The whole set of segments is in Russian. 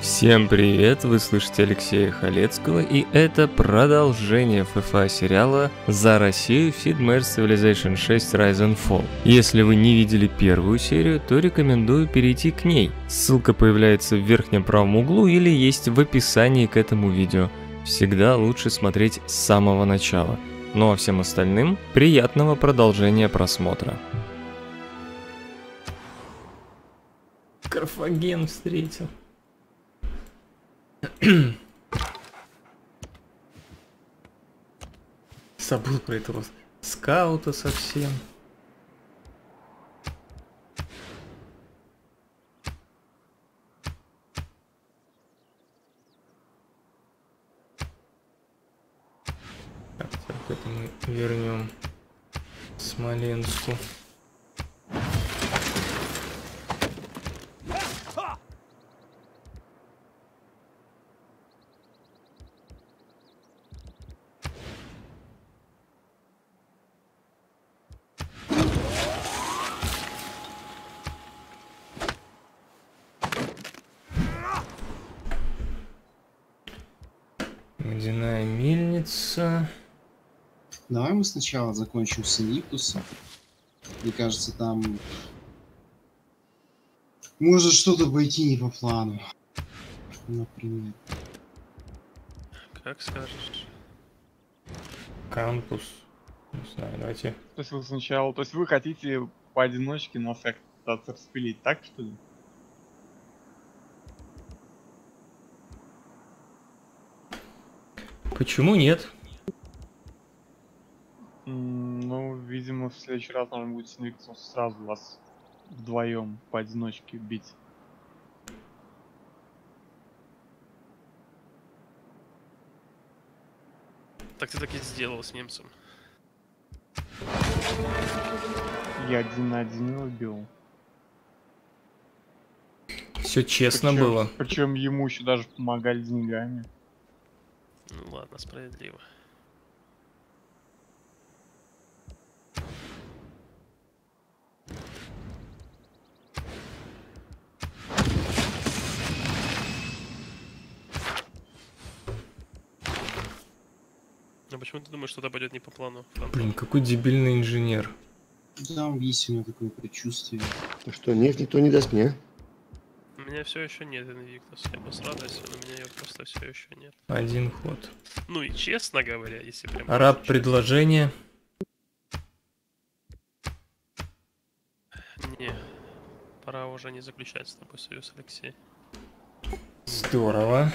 Всем привет, вы слышите Алексея Халецкого, и это продолжение ФФА сериала «За Россию Sid Meier's Civilization 6 Rise and Fall». Если вы не видели первую серию, то рекомендую перейти к ней. Ссылка появляется в верхнем правом углу или есть в описании к этому видео. Всегда лучше смотреть с самого начала. Ну а всем остальным приятного продолжения просмотра. Карфаген встретил. Забыл про этого скаута совсем. Так, так это мы вернем Смоленску. Давай мы сначала закончим с Иниктусом. Мне кажется, там может что-то пойти не по плану. Например. Как скажешь. Кампус. Не знаю, давайте. То есть вы сначала, то есть вы хотите поодиночке нас как пытаться распилить, так что ли? Почему нет? Ну, видимо, в следующий раз нужно будет с Никсом сразу вас вдвоем поодиночке бить. Так ты так и сделал с немцем. Я один на один его убил. Все честно было. Причем ему еще даже помогали деньгами. Ну ладно, справедливо. Почему ты думаешь, что это пойдет не по плану? Блин, какой дебильный инженер. Там есть у меня такое предчувствие. Ну что, нефть никто не даст мне? У меня все еще нет Invictus. Я бы с радостью, но у меня ее просто все еще нет. Один ход. Ну и честно говоря, если прям... Араб очень предложение. Не. Пора уже не заключать с тобой союз, Алексей. Здорово.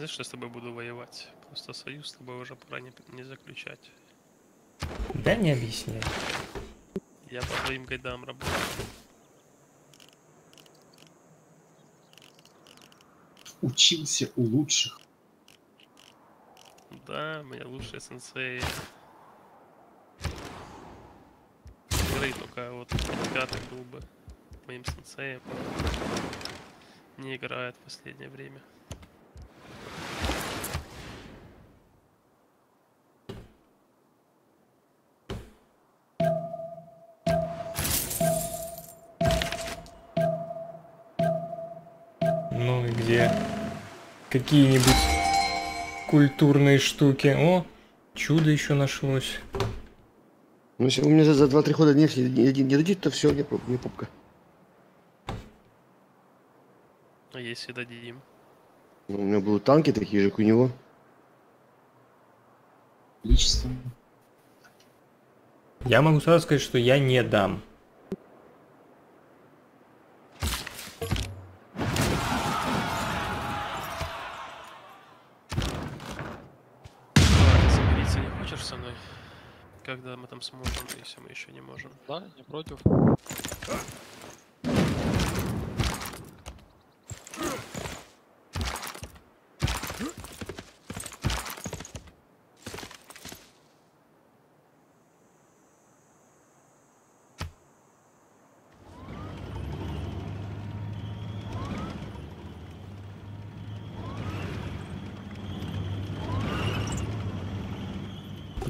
Знаешь, что я с тобой буду воевать? Просто союз с тобой уже пора не, не заключать. Да не объясняй. Я по твоим гайдам работаю. Учился у лучших. Да, у меня лучшие сенсеи. Грей только вот пятый был бы моим сенсеем. Не играет в последнее время. Ну и где какие-нибудь культурные штуки. О, чудо еще нашлось. Ну, если вы мне за, за 2-3 хода нефть не, не, не дадите, то все, мне, пуп- мне пупка. А если дадим? Ну, у меня будут танки такие же, как у него. Количество. Я могу сразу сказать, что я не дам. Ладно, Замириться не хочешь со мной? Сможем, если мы еще не можем? Да, не против.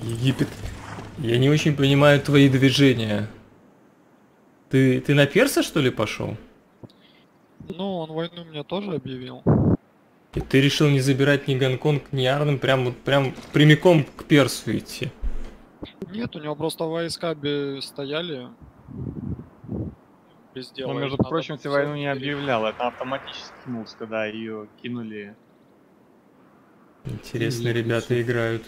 Египет. Я не очень понимаю твои движения. Ты, ты на перса, что ли, пошел? Ну, он войну мне тоже объявил. И ты решил не забирать ни Гонконг, ни Арден, прям вот прям прямиком к персу идти. Нет, у него просто войска стояли. Без дела. Он, их между надо прочим, ты войну не объявлял, это автоматически кинулось, когда ее кинули. Интересно, ребята играют.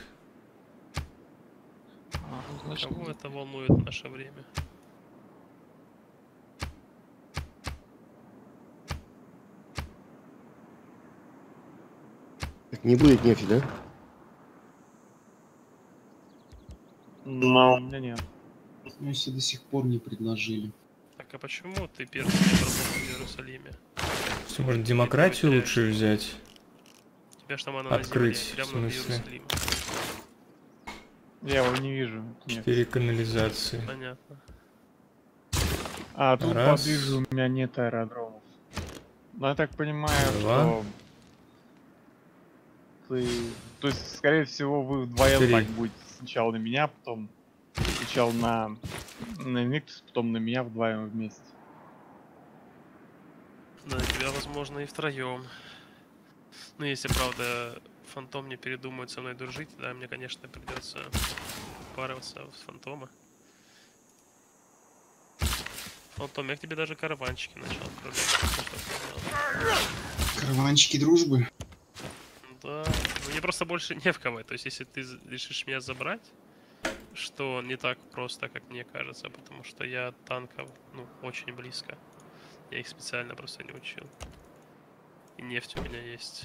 Значит, Кого это волнует в наше время? Так, не будет нефти, да? Но у меня нет. Ну, если до сих пор не предложили. Так, а почему ты первый не работал в Иерусалиме? Что, может, демократию лучше взять? Тебя ж там она Открыть, на земле, в прямо в смысле? Я его не вижу. Нет. Четыре канализации. Понятно. А тут Раз. поближе у меня нет аэродромов. Но я так понимаю, Два. что ты... То есть, скорее всего, вы вдвоем Три. так будете. Сначала на меня, потом сначала на, на Invictus, потом на меня вдвоем вместе. На тебя, возможно, и втроем. Ну, если, правда, Фантом не передумает со мной дружить, да, мне, конечно, придется париться с Фантома. Фантом, я к тебе даже караванчики начал отправлять. Караванчики дружбы. Да, мне просто больше не в кого. То есть, если ты решишь меня забрать, что не так просто, как мне кажется, потому что я от танков, ну, очень близко. Я их специально просто не учил. И нефть у меня есть,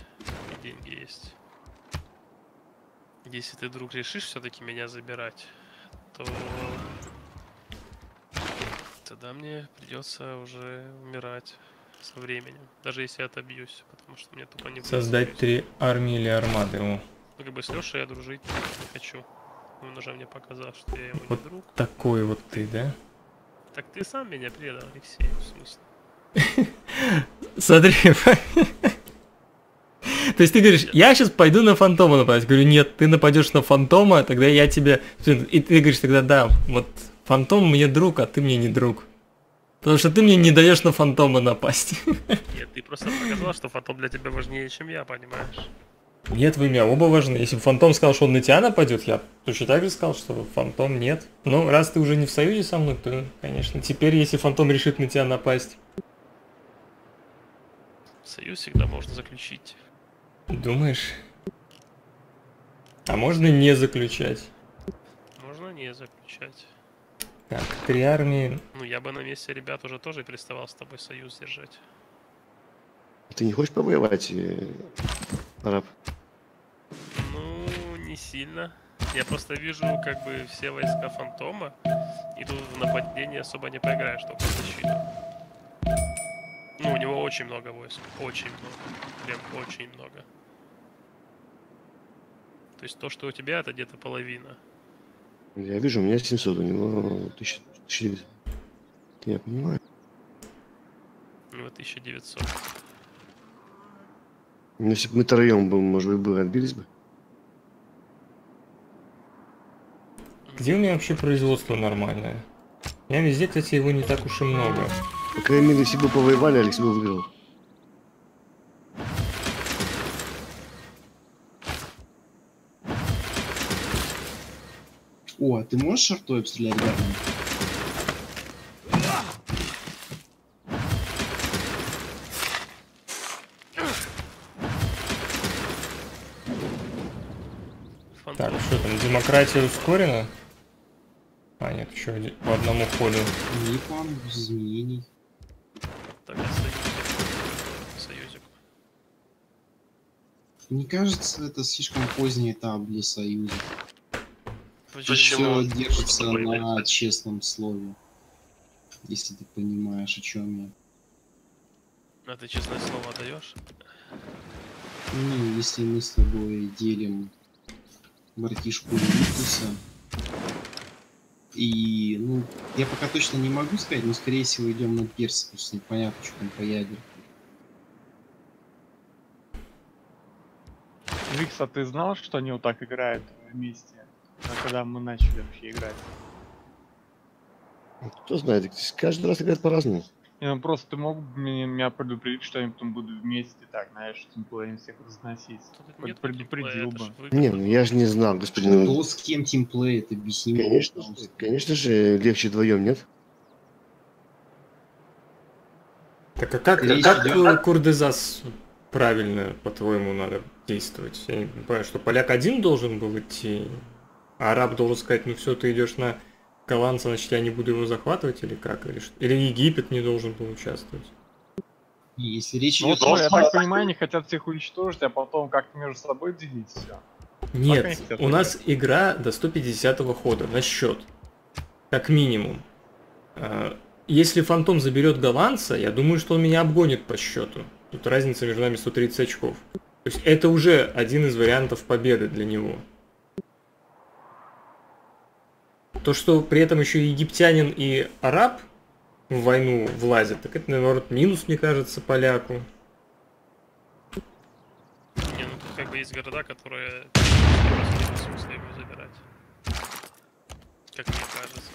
и деньги есть. Если ты вдруг решишь все-таки меня забирать, то тогда мне придется уже умирать со временем. Даже если я отобьюсь, потому что мне тупо не Создать три армии или армады. О, Ну, как бы с Лешей я дружить не хочу. Он уже мне показал, что я ему Вот не друг. такой вот ты, да? Так ты сам меня предал, Алексей, в смысле? Смотри. То есть ты говоришь, я сейчас пойду на фантома нападать. Говорю, нет, ты нападешь на фантома, тогда я тебе... И ты говоришь тогда, да, вот фантом мне друг, а ты мне не друг. Потому что ты мне не даешь на фантома напасть. Нет, ты просто показал, что фотон для тебя важнее, чем я, понимаешь? Нет, вы меня оба важны. Если бы фантом сказал, что он на тебя нападет, я точно так же сказал, что фантом нет. Ну, раз ты уже не в союзе со мной, то, конечно, теперь, если фантом решит на тебя напасть, Союз всегда можно заключить. Думаешь? А можно не заключать? Можно не заключать. Так, три армии. Ну, я бы на месте ребят уже тоже переставал с тобой союз держать. Ты не хочешь повоевать, э, араб? Ну, не сильно. Я просто вижу, как бы все войска Фантома, и тут в нападение особо не поиграешь, только защиту. Ну, у него очень много войск. Очень много. Прям очень много. То есть то, что у тебя, это где-то половина. Я вижу, у меня 700, у него 1000 1900. Я понимаю. У него 1900. Ну, если бы мы троем бы, может быть, бы отбились бы. Где у меня вообще производство нормальное? У меня везде, кстати, его не так уж и много. По крайней мере, если бы повоевали, Алекс бы выиграл. О, а ты можешь шартой обстрелять гармон? Так, что там, демократия ускорена? А, нет, еще один- по одному ходу. Не без изменений. Так, союзик? Союзик. Мне кажется, это слишком поздний этап для Союза. Все Почему? держится Чтобы на честном слове. Если ты понимаешь, о чем я. А ты честное слово даешь? Ну, если мы с тобой делим братишку Ликуса, и, ну, я пока точно не могу сказать, но, скорее всего, идем на перс, потому что непонятно, что там по ядерке. Викс, а ты знал, что они вот так играют вместе? А когда мы начали вообще играть. Кто знает, каждый раз играет по-разному. Не, ну просто ты мог бы меня, меня предупредить, что они потом будут вместе так, знаешь, тимплей всех разносить. Нет предупредил бы. Не, ну я же не знал, господин. Кто с кем тимплей, это объясни мне, Конечно, же, пожалуйста. конечно же, легче вдвоем, нет? Так а как, Речь как э, Курдезас правильно, по-твоему, надо действовать? Я не понимаю, что поляк один должен был идти, а араб должен сказать, ну все, ты идешь на голландца, значит я не буду его захватывать или как? Или, что? или Египет не должен был участвовать? Если речь Ну, идет о... я так понимаю, они хотят всех уничтожить, а потом как-то между собой делить все. Нет, у нас игра до 150 хода на счет. Как минимум. А, Если Фантом заберет голландца, я думаю, что он меня обгонит по счету. Тут разница между нами 130 очков. То есть это уже один из вариантов победы для него. То, что при этом еще египтянин и араб в войну влазят, так это, наверное, минус, мне кажется, поляку. Не, ну тут как бы есть города, которые просто его забирать. Как мне кажется.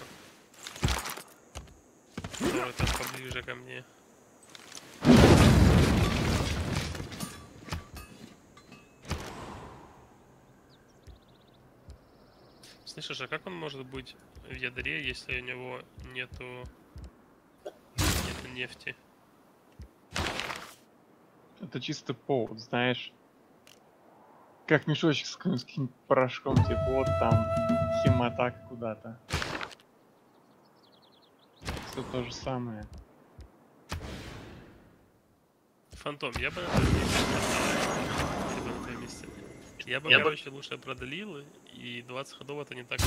Которые там поближе ко мне. Слышишь, а как он может быть в ядре, если у него нету, нету нефти? Это чисто повод, знаешь. Как мешочек с каким- порошком, типа вот там химатак куда-то. Все то же самое. Фантом, я бы на твоем месте. Я бы на твоем месте. Я бы, короче, лучше продалил, и 20 ходов это не так.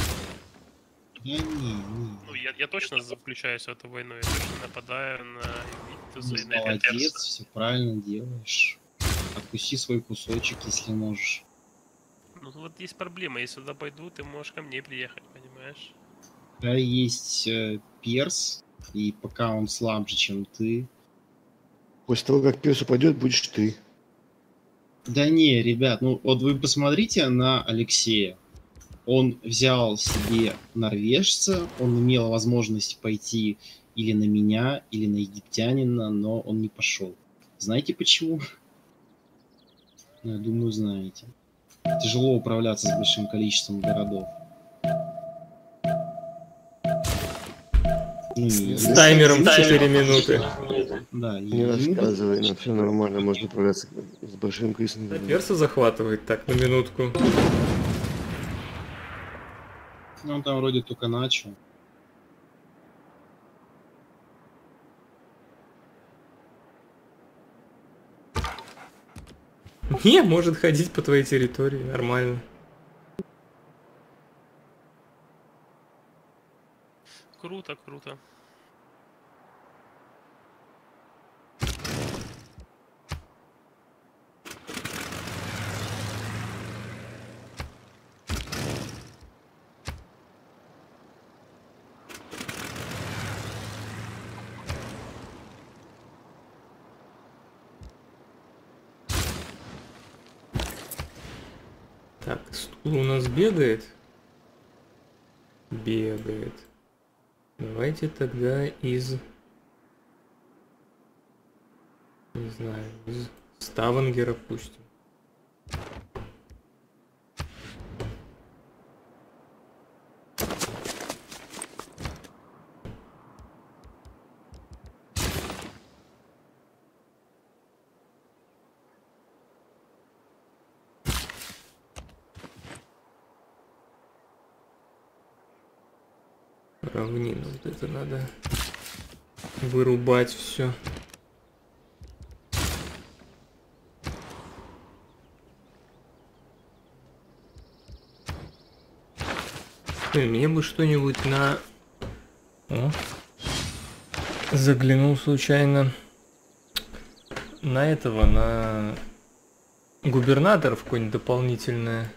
Не, не, не. Ну, я, я точно включаюсь в эту войну, я точно нападаю на Виктуса и на Молодец, все правильно делаешь. Откуси свой кусочек, если можешь. Ну, вот есть проблема, если туда пойду, ты можешь ко мне приехать, понимаешь? Да, есть э, перс, и пока он слабже, чем ты. После того, как перс упадет, будешь ты. Да не, ребят, ну вот вы посмотрите на Алексея. Он взял себе норвежца, он имел возможность пойти или на меня, или на египтянина, но он не пошел. Знаете почему? Ну, я думаю, знаете. Тяжело управляться с большим количеством городов. И- С таймером в 4 минуты. Да, Не рассказывай, нам все нормально, можно управляться с большим городов. Перса захватывает так на минутку. Ну, он там вроде только начал. Не, может ходить по твоей территории, нормально. Круто, круто. Так, стул у нас бегает. Бегает. Давайте тогда из... Не знаю, из Ставангера пустим. Равнину вот это надо вырубать все. Мне бы что-нибудь на... О. Заглянул случайно на этого, на губернаторов какое-нибудь дополнительное.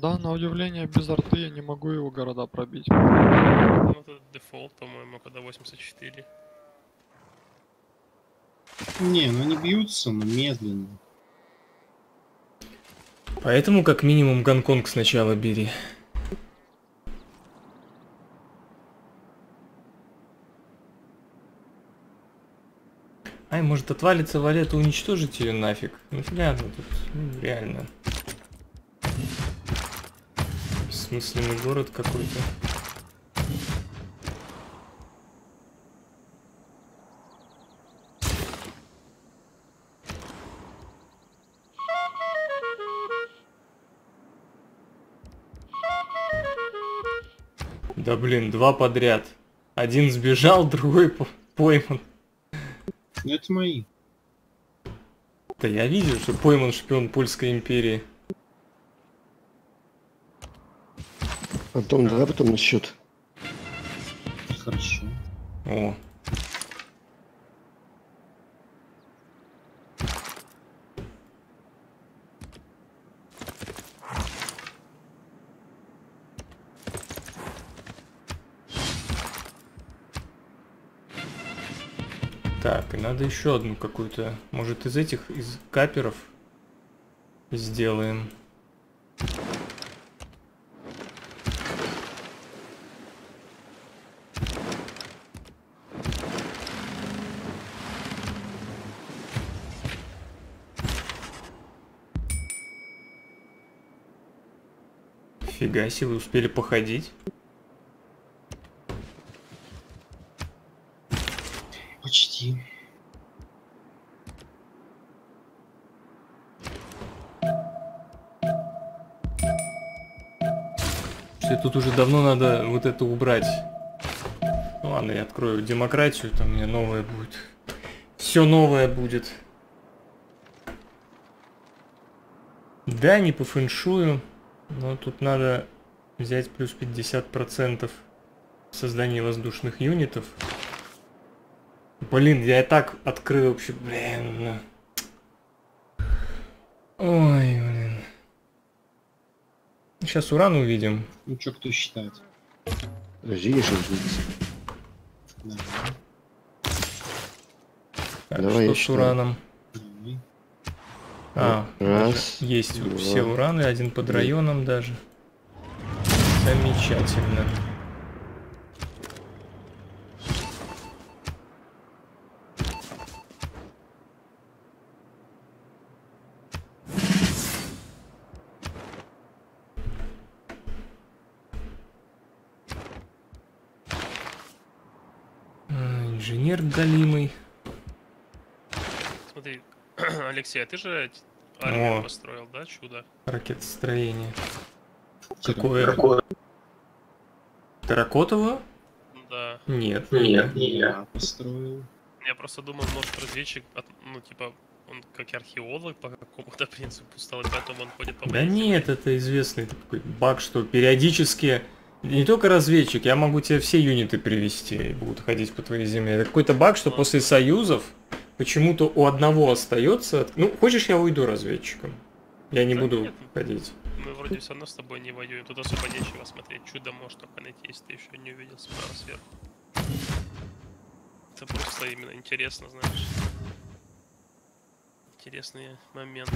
Да, на удивление, без арты я не могу его города пробить. Ну, это дефолт, по-моему, когда 84. Не, ну они бьются, но медленно. Поэтому как минимум Гонконг сначала бери. Ай, может отвалится валета, уничтожить ее нафиг. Нафига ну тут, ну, реально. Бессмысленный город какой-то. Да блин, два подряд. Один сбежал, другой по- пойман. Ну это мои. Да я видел, что пойман шпион Польской империи. Антон, давай потом на счет. Хорошо. О. Так, и надо еще одну какую-то, может из этих, из каперов сделаем. Фига себе, успели походить? Почти. Что тут уже давно надо вот это убрать. Ну ладно, я открою демократию, там у меня новое будет. Все новое будет. Да, не по фэншую, но тут надо взять плюс 50% в создании воздушных юнитов. Блин, я и так открыл вообще, блин. ну. Ой, блин. Сейчас уран увидим. Ну что, кто считает? Подожди, я сейчас. Да. Так, Давай что с ураном? А, Раз, есть два. все ураны, один под районом даже. Замечательно. Инженер галимый. Смотри, Алексей, а ты же армию О. построил, да, чудо? Ракетостроение. Какое? Какое? Терракотово? Да. Нет. Нет, я построил. Я просто думал, может, разведчик, от- ну, типа, он как археолог по какому-то принципу стал, и поэтому он ходит по Да моей земле. нет, это известный такой баг, что периодически не только разведчик, я могу тебе все юниты привести и будут ходить по твоей земле. Это какой-то баг, что после союзов почему-то у одного остается. Ну, хочешь, я уйду разведчиком? Я не Да буду нет. ходить. Мы вроде все равно с тобой не воюем, тут особо нечего смотреть. Чудо можешь только найти, если ты еще не увидел справа сверху. Это просто именно интересно, знаешь. Интересный момент.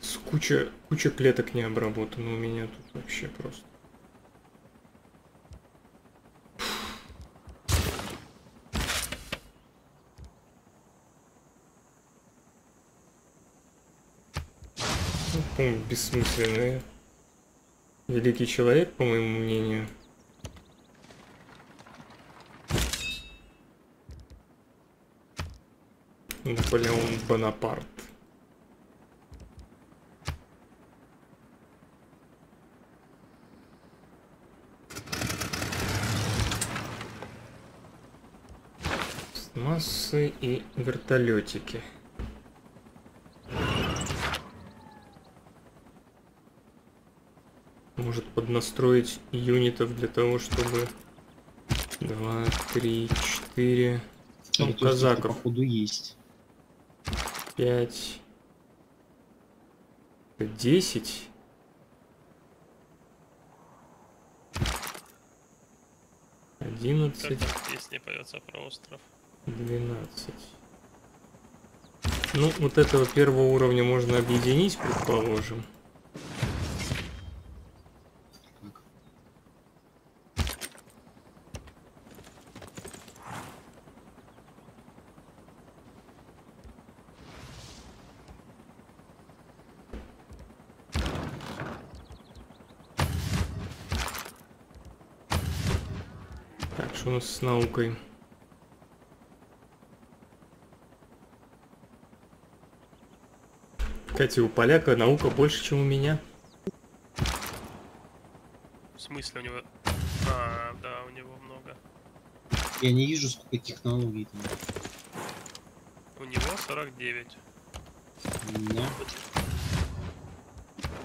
С куча, куча клеток не обработана у меня тут вообще просто. Ну, по-моему, бессмысленный. Великий человек, по моему мнению. Наполеон Бонапарт. Массы и вертолетики. Может поднастроить юнитов для того, чтобы два, три, четыре, Ну, казаков. Походу есть. пять, десять. Одиннадцать, песне поется про остров. Двенадцать. Ну, вот этого первого уровня можно объединить, предположим. Так, что у нас с наукой? Кстати, у поляка наука больше, чем у меня. В смысле у него... А, да, у него много. Я не вижу, сколько технологий там. У него 49. У меня.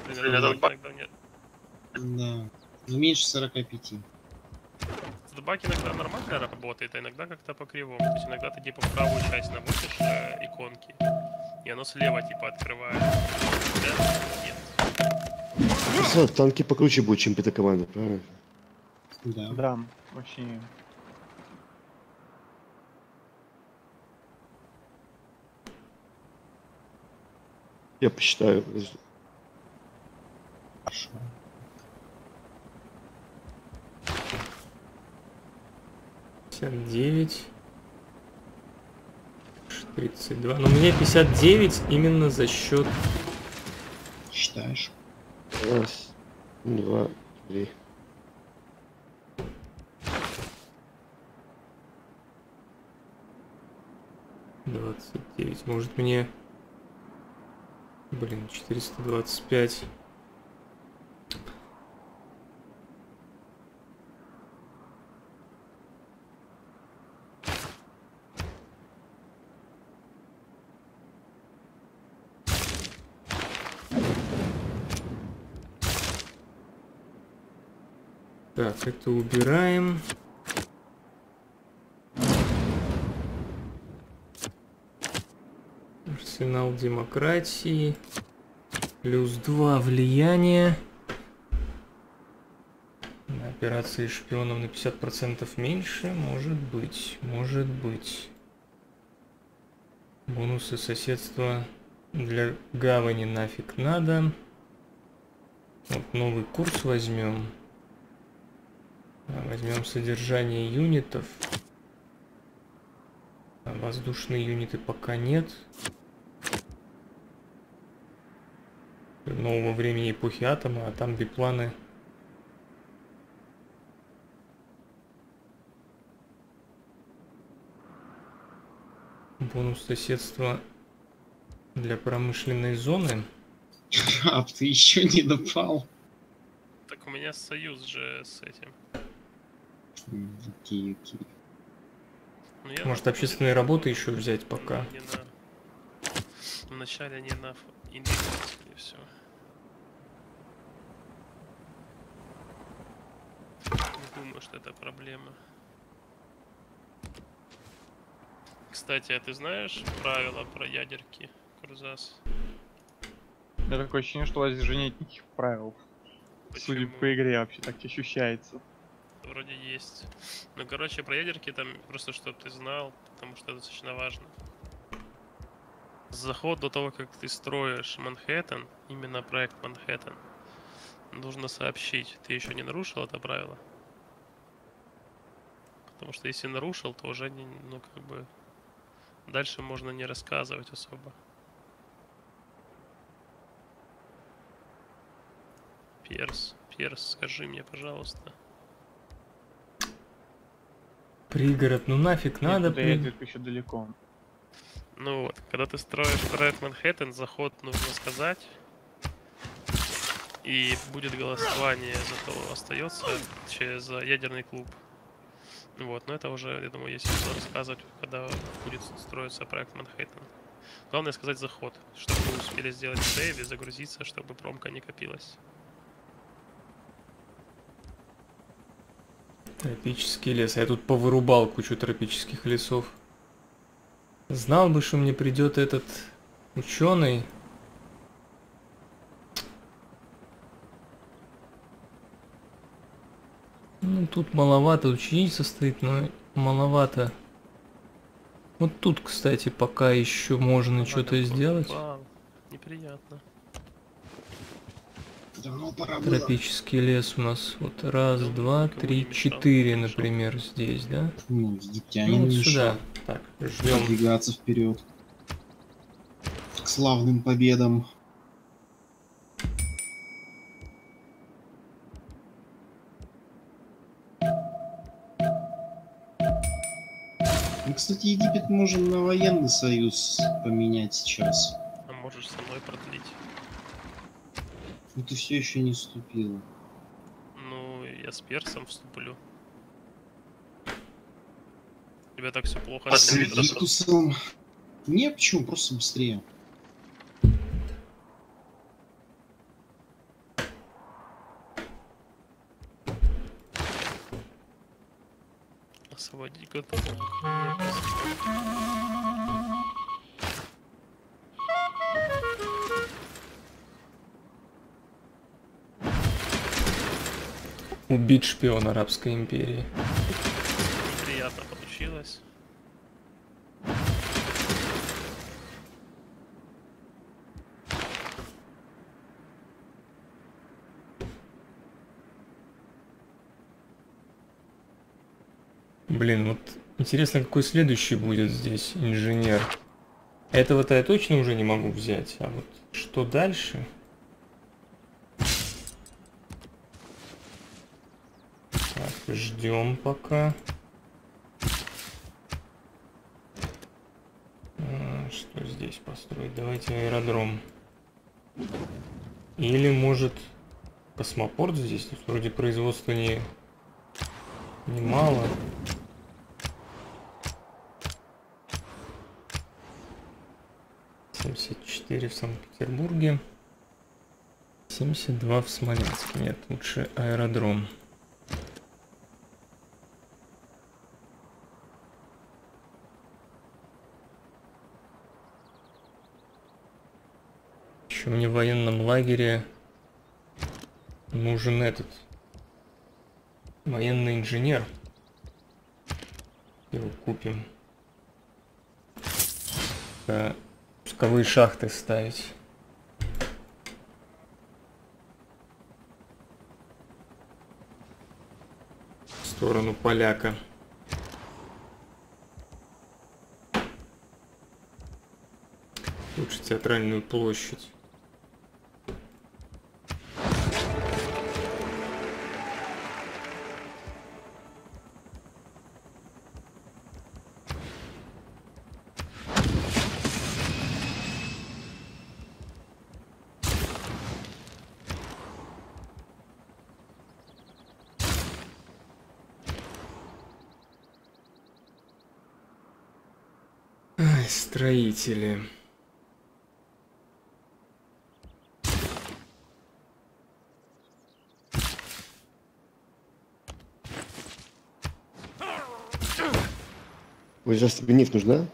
Блин, этот нет. Да. Ну, меньше 45. Этот баг иногда нормально работает, а иногда как-то по кривому. То есть иногда ты типа в правую часть наводишь э, иконки, и оно слева типа открывает. Да? Нет. Просто танки покруче будет, чем ПТ-команда, правильно? Да. Да, очень. Я посчитаю. Хорошо. Пятьдесят девять. Тридцать два. Но у меня 59 именно за счет Считаешь? Раз, два, три. двадцать девять. Может мне... Блин, 425. Так, это убираем. Арсенал демократии. Плюс 2 влияния. На операции шпионов на 50% меньше. Может быть. Может быть. Бонусы соседства для гавани нафиг надо. Вот новый курс возьмем. Возьмем содержание юнитов. Воздушные юниты пока нет. Нового времени эпохи атома, а там бипланы. Бонус соседства для промышленной зоны. А ты еще не допал. Так у меня союз же с этим. Окей. Ну, я Может на- общественные работы еще взять пока. Не на... Вначале не на инвестиции все. Не думаю, что это проблема. Кстати, а ты знаешь правила про ядерки, Курзас? У меня такое ощущение, что у вас нет никаких правил. Судя Почему? по игре вообще так ощущается. Вроде есть. Ну, короче, про ядерки там просто, чтобы ты знал, потому что это достаточно важно. Заход до того, как ты строишь Манхэттен, именно проект Манхэттен, нужно сообщить. Ты еще не нарушил это правило? Потому что если нарушил, то уже не, ну как бы дальше можно не рассказывать особо. Перс, Перс, скажи мне, пожалуйста. Пригород, ну нафиг надо. Нет, при- еще далеко. Ну вот, когда ты строишь проект Манхэттен, заход нужно сказать. И будет голосование за то, остается че- за ядерный клуб. Вот, но это уже, я думаю, есть смысл рассказывать, когда будет строиться проект Манхэттен. Главное сказать заход, чтобы мы успели сделать сейв и загрузиться, чтобы промка не копилась. Тропический лес. А Я тут повырубал кучу тропических лесов. Знал бы, что мне придет этот ученый. Ну, тут маловато, ученица стоит, но маловато. Вот тут, кстати, пока еще можно что-то сделать. Неприятно. Тропический лес у нас вот раз, Ну, два, три, четыре, например, здесь, да? Ну, египтянин Ну, вот не сюда. Так, ждем. двигаться вперед. К славным победам. Мы, кстати, Египет можем на военный союз поменять сейчас. А можешь со мной продлить. Но ты все еще не вступила. Ну, я с персом вступлю. Тебя так все плохо. А с. Египтусом... Не, почему? Просто быстрее. Освободить готов. Убить шпион Арабской империи. Приятно получилось. Блин, вот интересно, какой следующий будет здесь инженер. Этого-то я точно уже не могу взять, а вот что дальше? Так, ждем пока. А, Что здесь построить? Давайте аэродром. Или может космопорт здесь? Тут вроде производства не немало. Семьдесят четыре в Санкт-Петербурге. 72 в Смоленске. Нет, лучше аэродром. Еще мне в военном лагере нужен этот военный инженер. Его купим. Э, Пусковые шахты ставить. В сторону поляка. Лучше театральную площадь. Строители. Ой, сейчас тебе нефть нужна?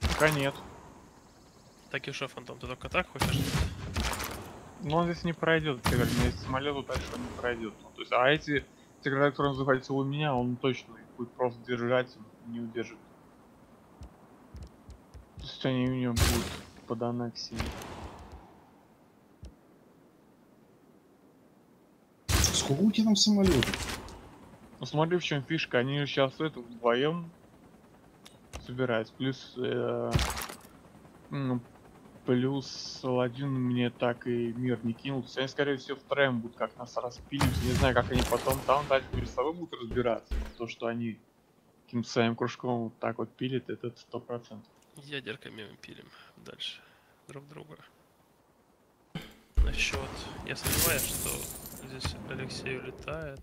Пока нет. Так и что, Фантом, ты только так хочешь? Но он здесь не пройдет, я говорю, у меня есть самолет, вот дальше он не пройдет. Ну, то есть, а эти, города, которые называются у меня, он точно будет просто держать, не удержит. То есть они у него будут под аннексией. Сколько у тебя там самолетов? Ну смотри, в чем фишка, они сейчас это вдвоем собираются. Плюс э, ну, плюс Аладдин мне так и мир не кинул. То есть они, скорее всего, втроем будут как нас распилить. Не знаю, как они потом там дальше между собой будут разбираться. То, что они каким-то своим кружком вот так вот пилят, это сто процентов. Ядерками мы пилим дальше друг друга. Насчет... Я сомневаюсь, что здесь Алексей улетает.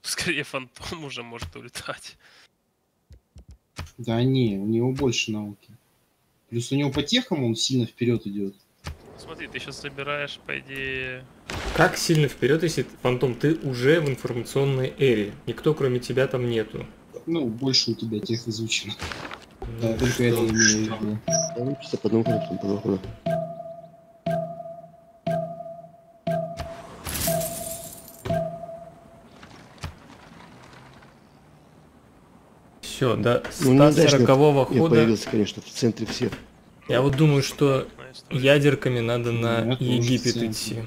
Скорее фантом уже может улетать. Да не, у него больше науки. Плюс у него по техам он сильно вперед идет. Смотри, ты сейчас собираешь, по идее, Как сильно вперед, если Фантом, ты уже в информационной эре? Никто кроме тебя там нету. Ну, больше у тебя тех изучено. Да, Ну, только что это имею в виду. Ну, просто по одному по Все, до Ну, неудачно 140 Я хода. появился, конечно, в центре всех. Я вот думаю, что ядерками надо Ну, на Египет идти.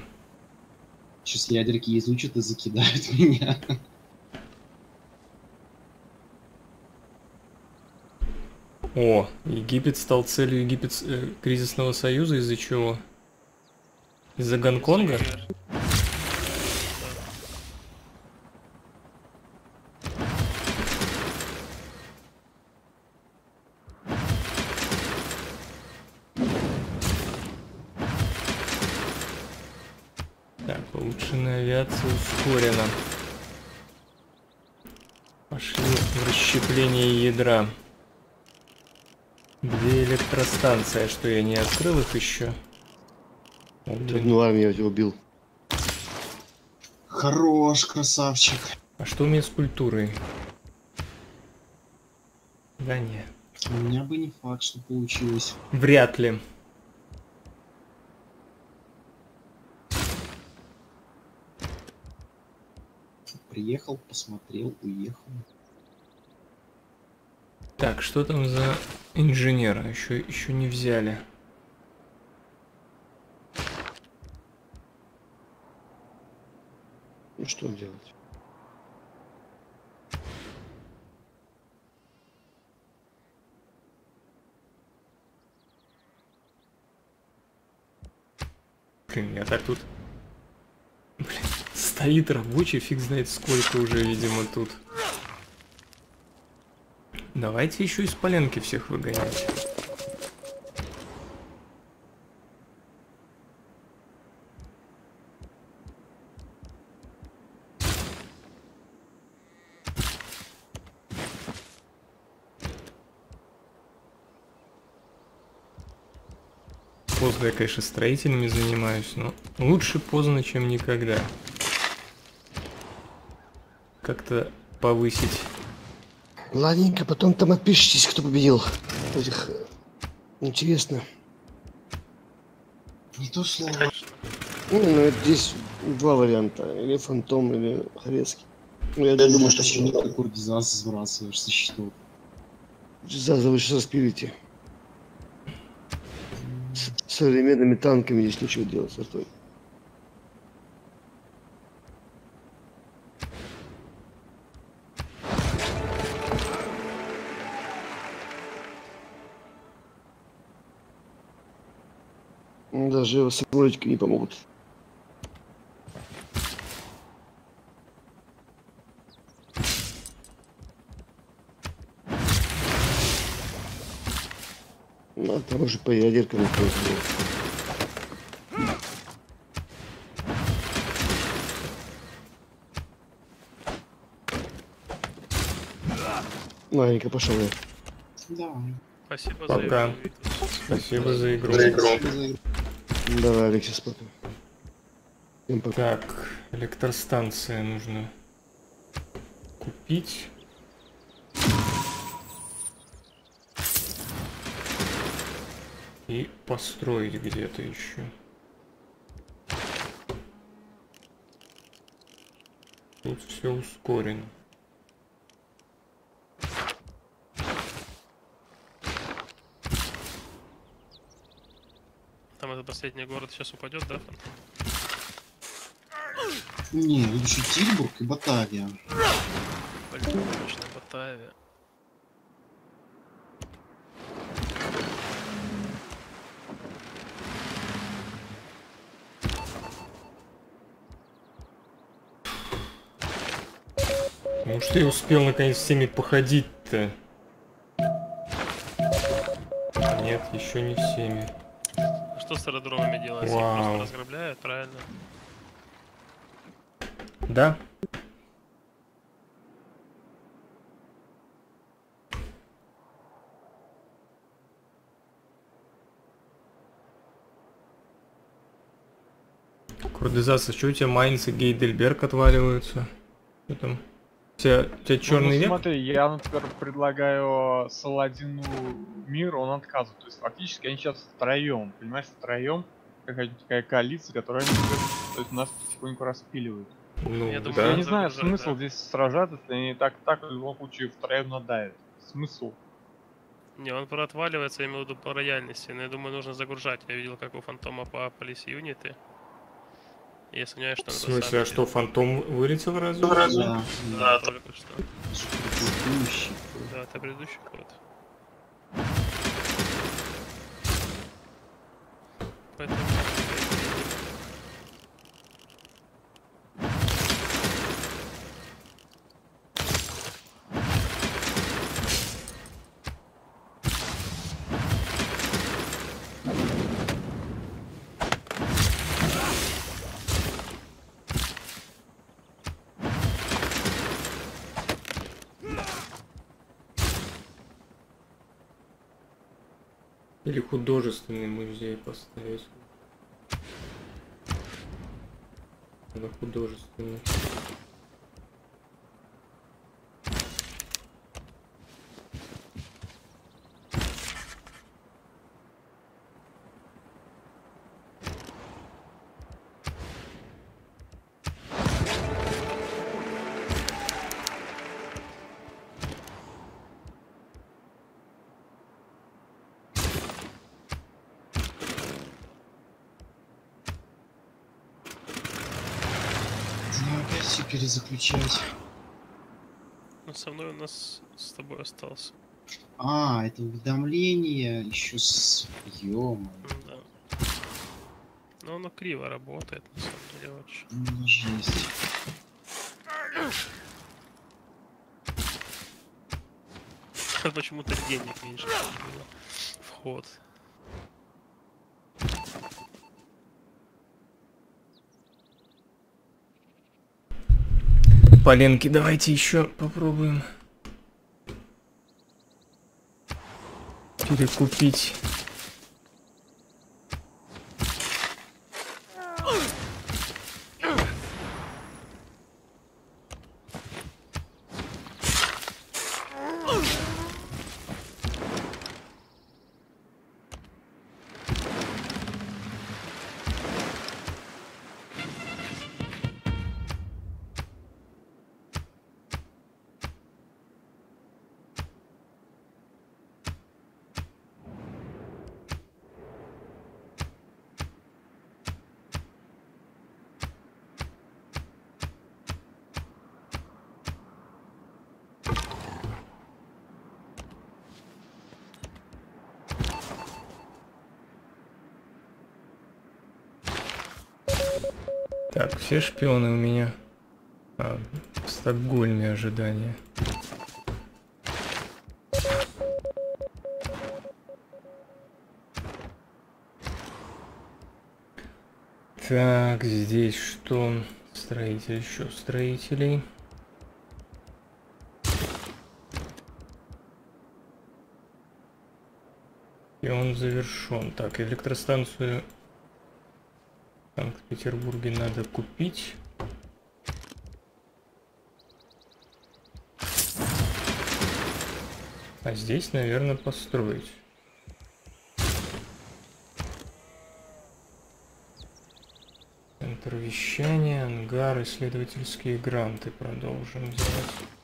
Сейчас ядерки изучат и закидают меня. О, Египет стал целью Египет э, кризисного союза из-за чего? Из-за Гонконга? Так, улучшенная авиация ускорена. Пошли в расщепление ядра. Две электростанции, а что я не открыл их еще? О, блин. Одну армию я убил. Хорош, красавчик. А что у меня с культурой? Да не. У меня бы не факт, что получилось. Вряд ли. Приехал, посмотрел, уехал. Так, что там за инженера? Еще, еще не взяли. Ну что делать? Блин, я так тут... Блин, стоит рабочий, фиг знает сколько уже, видимо, тут. Давайте еще из поленки всех выгонять. Поздно я, конечно, строительными занимаюсь, но лучше поздно, чем никогда. Как-то повысить. Ладненько, потом там отпишитесь, кто победил. Этих... Интересно. Не то слово. Ну, ну, здесь два варианта. Или Фантом, или Хорецкий. Ну, я Я думаю, что почему ты курдизас сбрасываешь со счетов. за вы сейчас распилите. С современными танками здесь ничего делать, Сартой. Даже самолетики не помогут. Ну, а там уже по ядеркам просто. Маленько пошел я. Давай. Спасибо Пока. за игру. Спасибо за игру. Давай. Всем пока. Так, электростанция нужно купить. И построить где-то еще. Тут все ускорено. Последний город сейчас упадет, да? Не, тут еще Тильбург и Батавия. Блин, точно, Батавия. Ну что я успел наконец всеми походить-то? Нет, еще не всеми. Что с аэродромами делается? Их просто разграбляют, правильно? Да? Курдизация, что у тебя Майнц и Гейдельберг отваливаются? Что там? Тебя, у тебя черный ну, век? смотри, я, например, предлагаю Саладину мир, он отказывает. То есть фактически они сейчас втроем, понимаешь, втроем какая-то такая коалиция, которая то есть нас потихоньку распиливают. Ну, Я да. думаю, Я не Да, знаю, да, смысл да. здесь сражаться, если они так, так в любом случае втроем надавят. Смысл? Не, он проотваливается, я имею в виду по рояльности, но я думаю, нужно загружать. Я видел, как у Фантома попались юниты. Я сомневаюсь, что В смысле, а что, фантом вылетел разве? Да, Да, только что. предыдущий. Да, это предыдущий ход. Поэтому... Или художественный музей поставить. На художественный. Перезаключать. Ну, со мной у нас с тобой остался. А, это уведомление еще с... Да. Но оно криво работает, на самом деле, очень. Ну, жесть. Почему-то денег меньше было. Вход. Поленки, давайте еще попробуем. Перекупить. Так, все шпионы у меня. А, в Стокгольме ожидания. Так, здесь что? Строитель, еще строителей. И он завершен. Так, электростанцию в Санкт-Петербурге надо купить. А здесь, наверное, построить. Центр вещания, ангар, исследовательские гранты продолжим делать.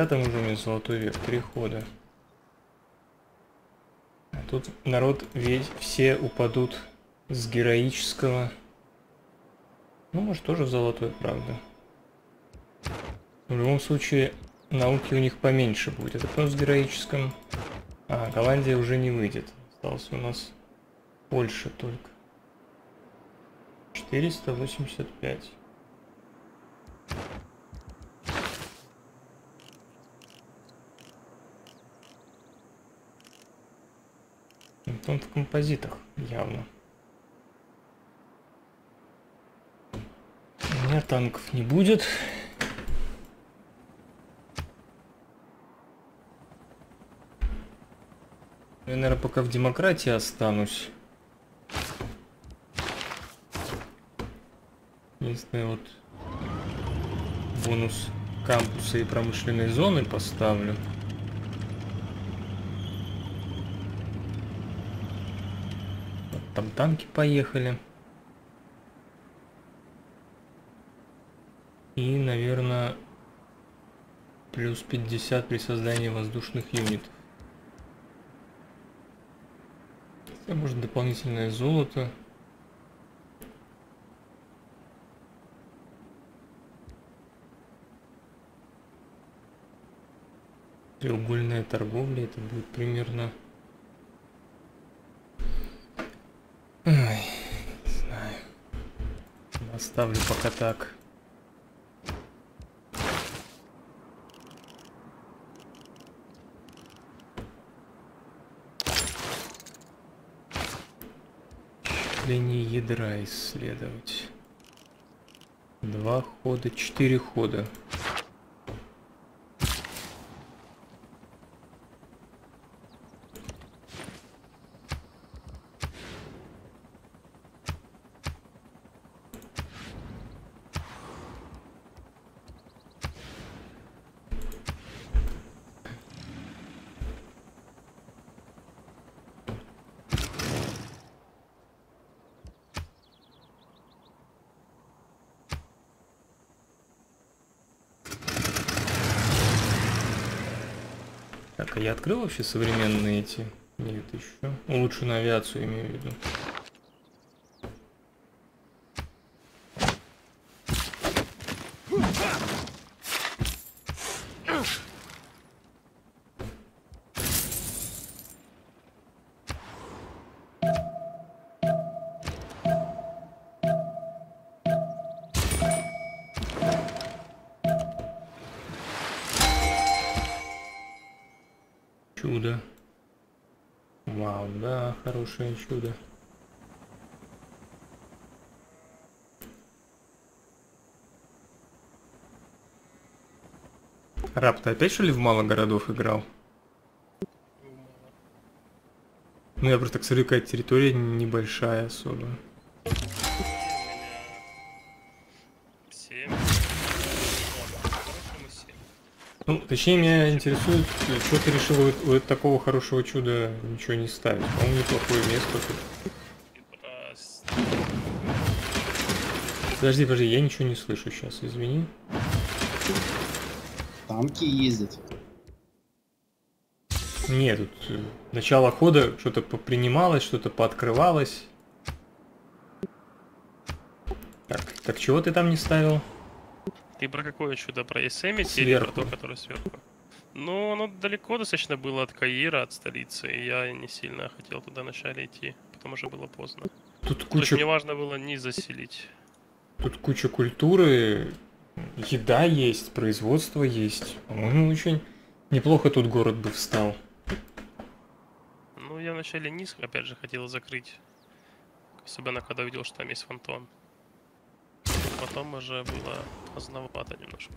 У меня золотой век? Три хода. А тут народ весь, все упадут с героического. Ну, может, тоже золотой, правда. В любом случае, науки у них поменьше будет. Это потом с героическом. А, Голландия уже не выйдет. Остался у нас Польша только. 485. Он в композитах явно. У меня танков не будет. Я, наверное, пока в демократии останусь. Единственное, вот бонус кампуса и промышленной зоны поставлю. Вот Там танки поехали. И, наверное, плюс 50 при создании воздушных юнитов. Хотя, может, дополнительное золото. Треугольная торговля, это будет примерно... Ой, не знаю. Оставлю пока так. Линии ядра исследовать. Два хода, четыре хода. Так, а я открыл вообще современные эти? Нет, еще. Улучшенную авиацию имею в виду. Хорошее чудо. Раб, ты опять что ли в мало городов играл? Ну я просто так смотрю, какая территория небольшая особо. Ну, точнее, меня интересует, что ты решил вот, вот такого хорошего чуда ничего не ставить. По-моему, неплохое место тут. Подожди, подожди, я ничего не слышу сейчас, извини. Танки ездят. Нет, тут э, начало хода что-то попринималось, что-то пооткрывалось. Так, так чего ты там не ставил? Ты про какое чудо? Про Yosemite или про то, которое сверху? Ну, оно далеко достаточно было от Каира, от столицы, и я не сильно хотел туда вначале идти, потом уже было поздно. Тут То есть куча, мне важно было не заселить. тут куча культуры, еда есть, производство есть. По-моему, очень неплохо тут город бы встал. Ну, я вначале низ, опять же, хотел закрыть. Особенно, когда увидел, что там есть фонтан. Потом уже было поздновато немножко.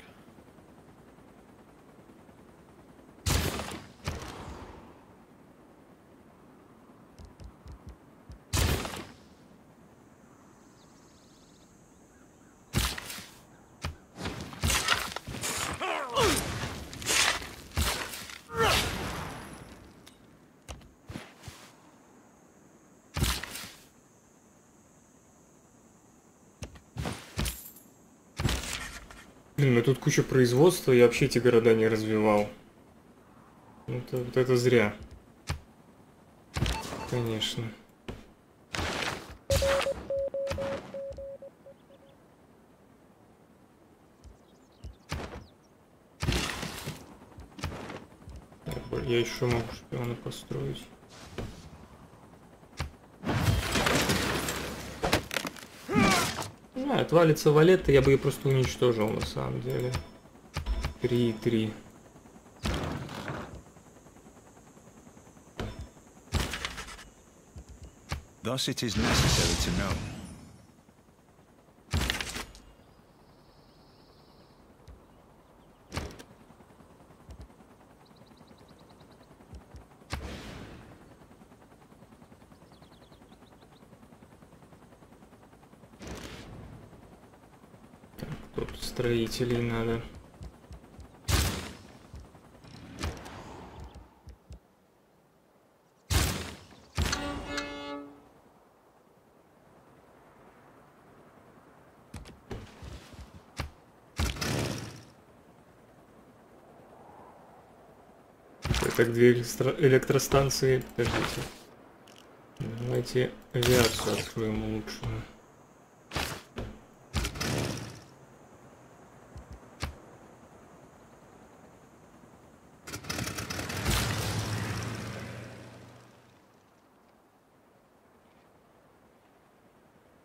Блин, ну тут куча производства, я вообще эти города не развивал. Это, вот это зря. Конечно. Я еще могу шпиона построить. А, отвалится валета, я бы ее просто уничтожил на самом деле. 3 3. Thus it is necessary to know. Строителей надо. Так, две электро- электростанции. Подождите. Давайте авиацию откроем лучше.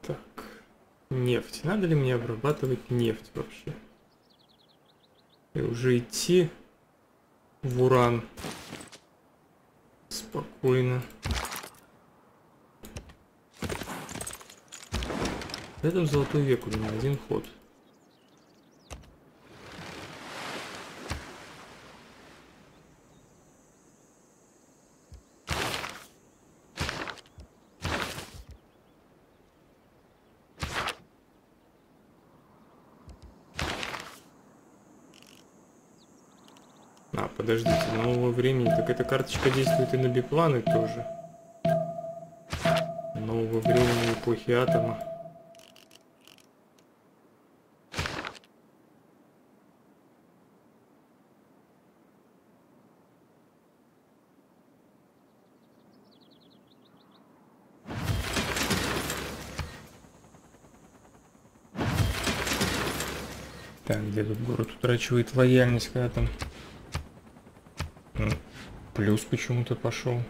Так, нефть. Надо ли мне обрабатывать нефть вообще? И уже идти в уран. Спокойно. В золотой век у меня один ход. Подождите, нового времени. Так эта карточка действует и на бипланы тоже. Нового времени эпохи атома. Так, где тут город утрачивает лояльность, когда там Плюс почему-то пошел.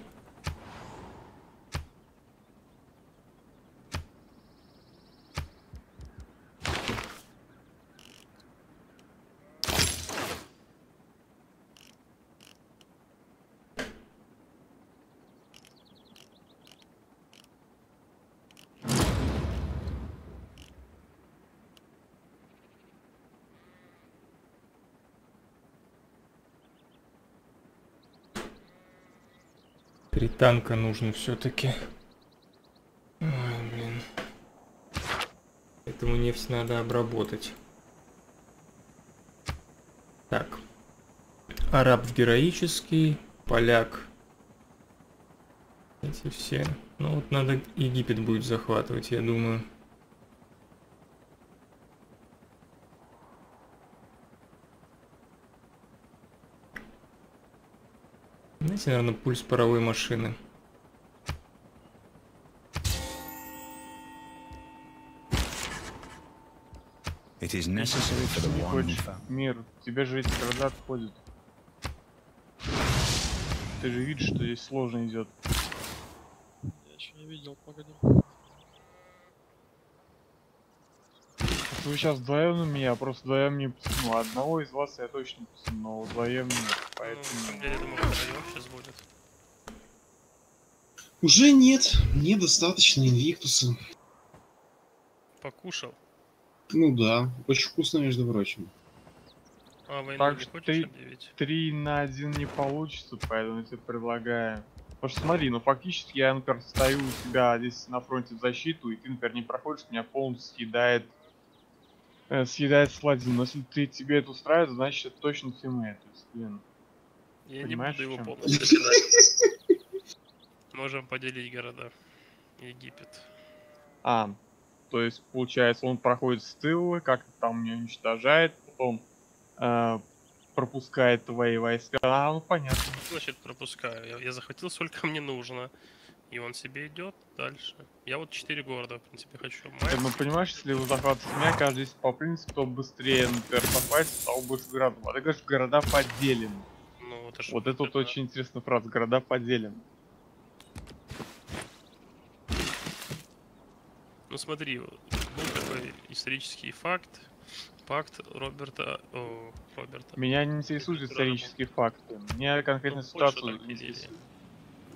Три танка нужно все-таки. Ой, блин. Этому нефть надо обработать. Так. Араб героический, поляк. Эти все. Ну вот надо Египет будет захватывать, я думаю. Знаете, наверное, пульс паровой машины. Не хочешь мир, тебе же эти города отходят. Ты же видишь, что здесь сложно идет. Я еще не видел, погоди. Вы сейчас вдвоем на меня, просто вдвоем не потяну. Одного из вас я точно потяну, но вдвоем нет. Ну, на Поэтому... самом деле, думаю, втроем сейчас будет. Уже нет, мне достаточно инвиктуса. Покушал. Ну да, очень вкусно, между прочим. А, войну Так что ты- на один не получится, поэтому я тебе предлагаю. Потому что смотри, ну фактически я, например, стою у тебя здесь на фронте в защиту, и ты, например, не проходишь, меня полностью съедает э, съедает сладин. Но если ты тебе это устраивает, значит это точно тиммейт. То есть, блин, Я Понимаешь, не буду его полностью кидать. Можем поделить города. Египет. А, то есть, получается, он проходит с тыла, как там меня уничтожает, потом э, пропускает твои войска. А, ну понятно. Значит, пропускаю. Я, я захватил, сколько мне нужно. И он себе идет дальше. Я вот 4 города, в принципе, хочу. Ты, ну понимаешь, если вы захватываете меня, каждый из по принципу, кто быстрее, например, захватит, того больше городов. А ты говоришь, города поделены. ну, это ж Вот это вот очень интересная фраза, города поделены. Ну смотри, был такой исторический факт. Пакт Роберта... О, Роберта. Меня не интересуют исторические факты. Меня конкретно Ну, Польшу ситуацию интересует.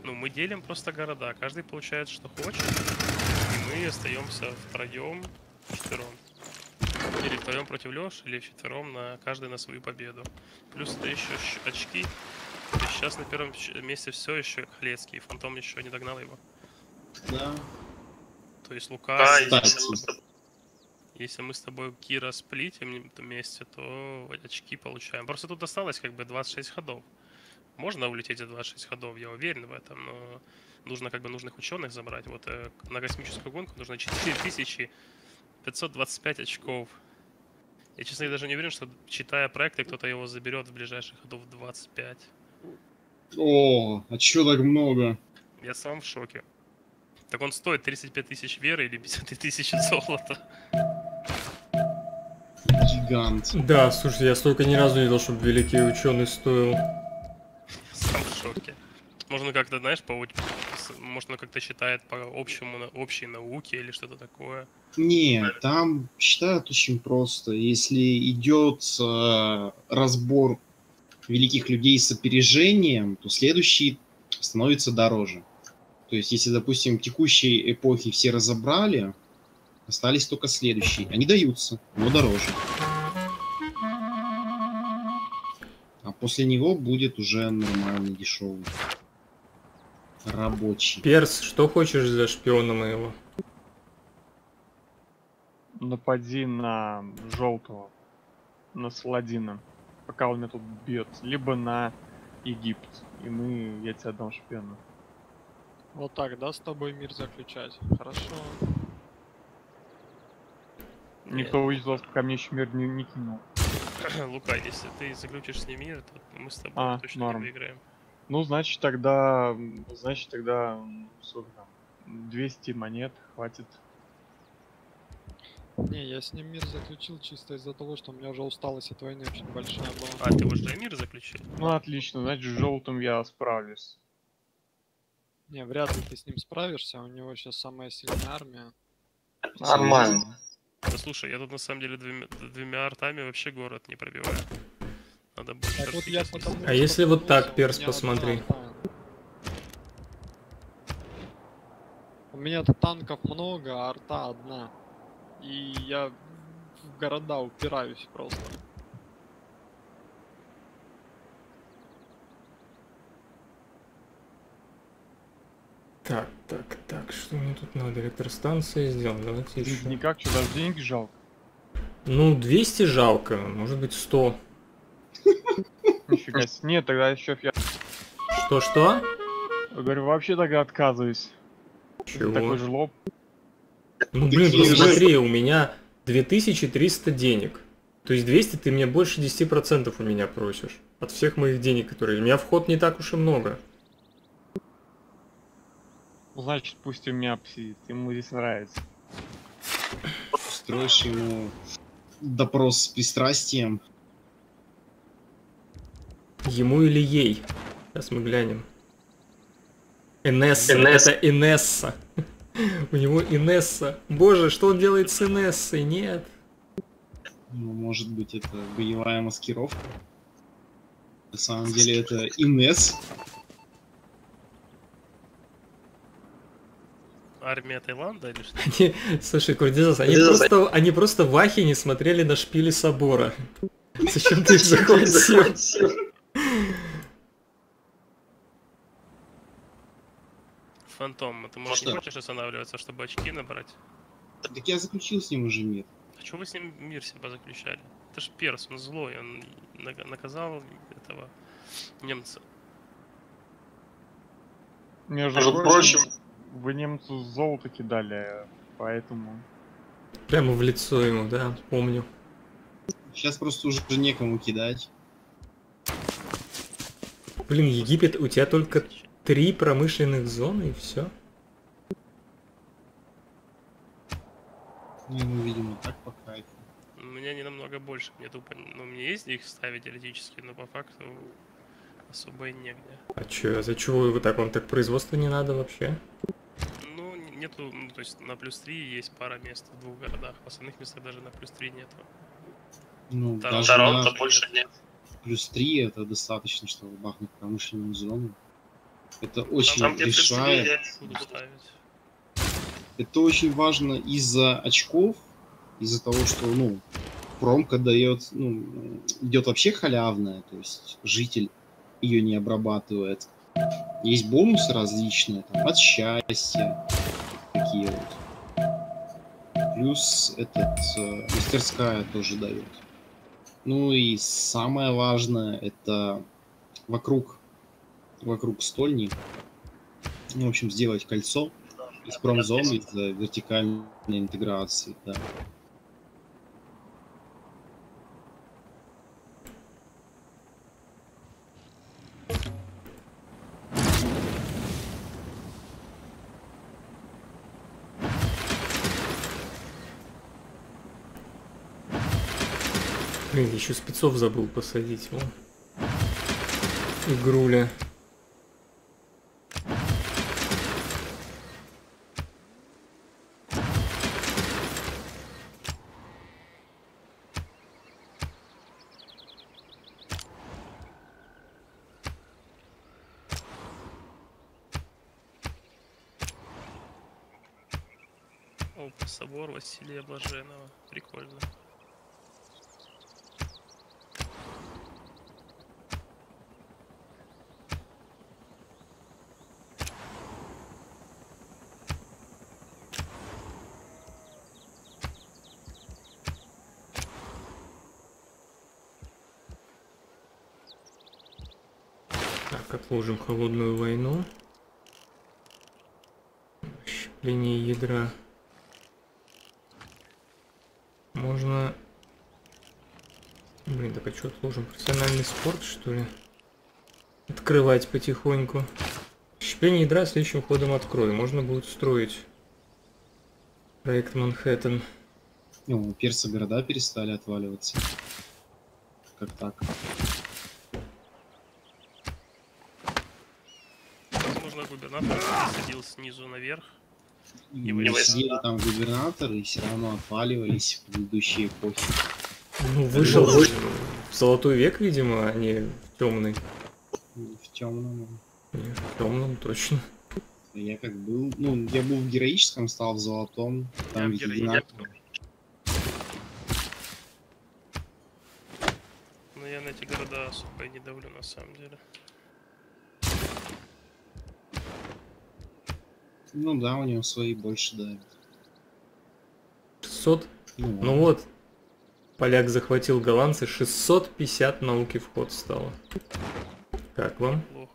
Ну, мы делим просто города. Каждый получает, что хочет. И мы остаемся втроем, четвером. Или втроем против Лёши, или вчетвером на каждый на свою победу. Плюс это еще очки. сейчас на первом месте все еще Халецкий. Фантом еще не догнал его. Да. То есть Лука и- Кстати, Если мы с тобой Кира сплитим вместе, то очки получаем. Просто тут осталось как бы 26 ходов. Можно улететь за 26 ходов, я уверен в этом, но нужно как бы нужных ученых забрать. Вот э, на космическую гонку нужно 4525 очков. Я, честно, я даже не уверен, что читая проекты, кто-то его заберет в ближайших ходов 25. О, а чё так много? Я сам в шоке. Так он стоит 35 тысяч веры или 53 тысячи золота. Гигант. Да, слушай, я столько ни разу не видел, чтобы великий ученый стоил. Шоке. Можно как-то, знаешь, по можно как-то считает по общему общей науке или что-то такое. Не, там считают очень просто. Если идет э, разбор великих людей с опережением, то следующий становится дороже. То есть, если, допустим, текущие эпохи все разобрали, остались только следующие. Они даются, но дороже. После него будет уже нормальный, дешевый. Рабочий. Перс, что хочешь за шпиона моего? Напади на желтого, на Саладина, пока он меня тут бьет, либо на Египет, и мы, я тебе отдам шпиона. Вот так, да, с тобой мир заключать? Хорошо. Никто вас пока мне еще мир не, не кинул. Лука, если ты заключишь с ним мир, то мы с тобой А, точно норм. не выиграем. Ну, значит, тогда, значит, тогда, сколько там, 200 монет хватит. Не, я с ним мир заключил чисто из-за того, что у меня уже усталость от войны очень большая была. А, ты уже мир заключил? Ну, отлично, значит, с желтым я справлюсь. Не, вряд ли ты с ним справишься, у него сейчас самая сильная армия. Нормально. Да слушай, я тут на самом деле двумя, двумя артами вообще город не пробиваю. Надо больше Так вот я потому А если вот так, перс, меня посмотри? У меня-то танков много, а арта одна. И я в города упираюсь просто. Так, так, так, что мне тут надо? Электростанция сделать, давайте еще. Никак, что, даже деньги жалко. Ну, 200 жалко, может быть 100. Нифига себе. Нет, тогда еще я Что-что? говорю, вообще тогда отказываюсь. Чего? Такой жлоб. Ну, блин, посмотри, у меня 2300 денег. То есть 200 ты мне больше 10% у меня просишь. От всех моих денег, которые... У меня вход не так уж и много. Значит, пусть у меня посидит. Ему здесь нравится. Устроишь ему допрос с пристрастием. Ему или ей? Сейчас мы глянем. Инесса. Это Инесса. У него Инесса. Боже, что он делает с Инессой? Нет. Ну, может быть, это боевая маскировка. На самом деле это Инес. Армия Таиланда или что? Они, слушай, Курдизас, они просто, они просто в ахе не смотрели на шпили собора. Зачем ты их захватил? Фантом, ты можешь не хочешь останавливаться, чтобы очки набрать? Так я заключил с ним уже мир. А что вы с ним мир себя заключали? Это ж перс, он злой, он наказал этого немца. Между прочим, вы немцу золото кидали, поэтому... Прямо в лицо ему, да, помню. Сейчас просто уже некому кидать. Блин, Египет, у тебя только три промышленных зоны и все. Ну, видимо, так по кайфу. У меня не намного больше, мне тупо, ну, мне есть их ставить теоретически, но по факту особо и негде. А чё, за чего вы так? Вам так производства не надо вообще? Нету, ну, то есть на плюс 3 есть пара мест в двух городах, в остальных местах даже на плюс 3 нету. Ну, Торонто даже Торонто на больше нет. плюс 3 это достаточно, чтобы бахнуть промышленную зону. Это очень Там, 3 решает. Это очень важно из-за очков, из-за того, что, ну, промка дает, ну, идет вообще халявная, то есть житель ее не обрабатывает. Есть бонусы различные, там, от счастья, вот. Плюс этот э, мастерская тоже дает. Ну и самое важное это вокруг вокруг стольни. Ну, в общем, сделать кольцо из промзоны, из вертикальной интеграции, да. Блин, еще спецов забыл посадить. Вон. Игруля. Отложим холодную войну. Щепление ядра. Можно... Блин, так а что отложим? Профессиональный спорт, что ли? Открывать потихоньку. Щепление ядра следующим ходом открою. Можно будет строить проект Манхэттен. Ну, у перса города перестали отваливаться. Как так? Возможно, губернатор садил снизу наверх. И вы- сидели там губернаторы и все равно отваливались в предыдущие эпохи. Ну, вышел в золотой век, видимо, а не в темный. В темном. Не, в темном точно. Я как был, ну, я был в героическом, стал в золотом. Там Я в героическом. Но я на эти города особо и не давлю на самом деле. Ну да, у него свои больше давят. 600 Ну, Ну ладно. вот, поляк захватил голландцы, 650 науки в ход стало. Как вам? Плохо.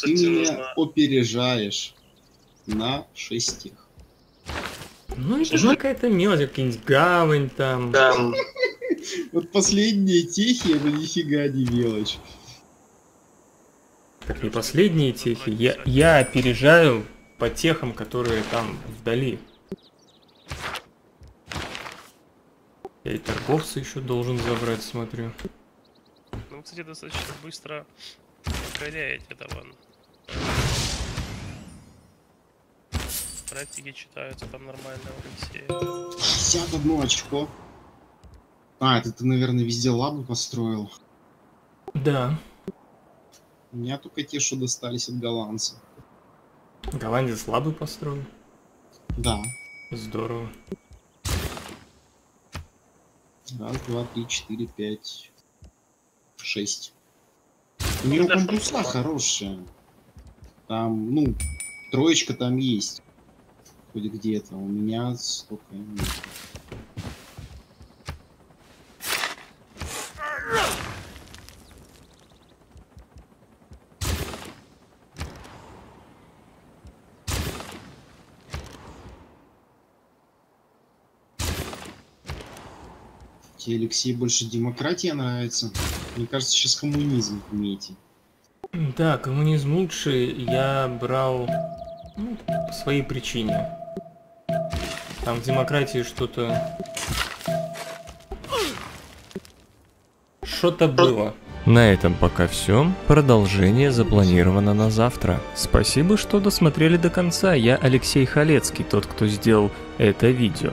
Ты меня опережаешь на шестих. Ну это же какая-то мелочь, какая-нибудь гавань там. Вот последние техи, это нифига не мелочь. Так не последние техи. Я, я опережаю по техам, которые там вдали. Я и торговца еще должен забрать, смотрю. Ну, вы, кстати, достаточно быстро это вон. Практики читаются там нормально в Алексее. 61 очко. А, это ты, наверное, везде лабы построил. Да, У меня только те, что достались от голландца. Голландия слабый построил. Да. Здорово. Раз, два, три, четыре, пять, шесть. У него кампуса хорошие. Там, ну, троечка там есть. Хоть где-то. У меня столько нет. Тебе, Алексей, больше демократия нравится? Мне кажется, сейчас коммунизм имеете. Да, коммунизм лучше я брал ну, по своей причине. Там в демократии что-то... Что-то было. На этом пока все. Продолжение запланировано на завтра. Спасибо, что досмотрели до конца. Я Алексей Халецкий, тот, кто сделал это видео.